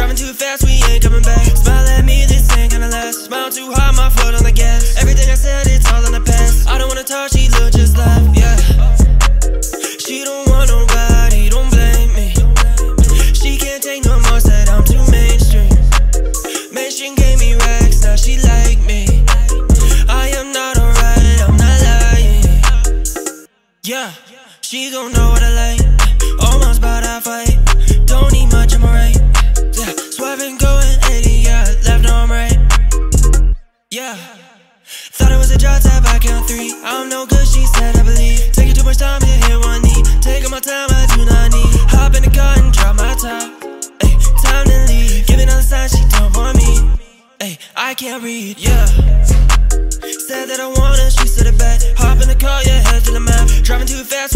Driving too fast, we ain't coming back. Smile at me, this ain't gonna last. Smile too hard, my foot on the gas. Everything I said, it's all in the past. I don't wanna talk, she look just laugh, yeah. She don't want nobody, don't blame me. She can't take no more, said I'm too mainstream. Mainstream gave me racks, now she like me. I am not alright, I'm not lying. Yeah, she gon' know what I like. Almost about to fight. Three. I'm no good, she said, I believe. Taking too much time to hit one knee. Taking my time, I do not need. Hop in the car and drop my top. Ay, time to leave. Giving all the signs she don't want me. Ay, I can't read, yeah. Said that I want her, she said it back. Hop in the car, yeah, head to the map. Driving too fast,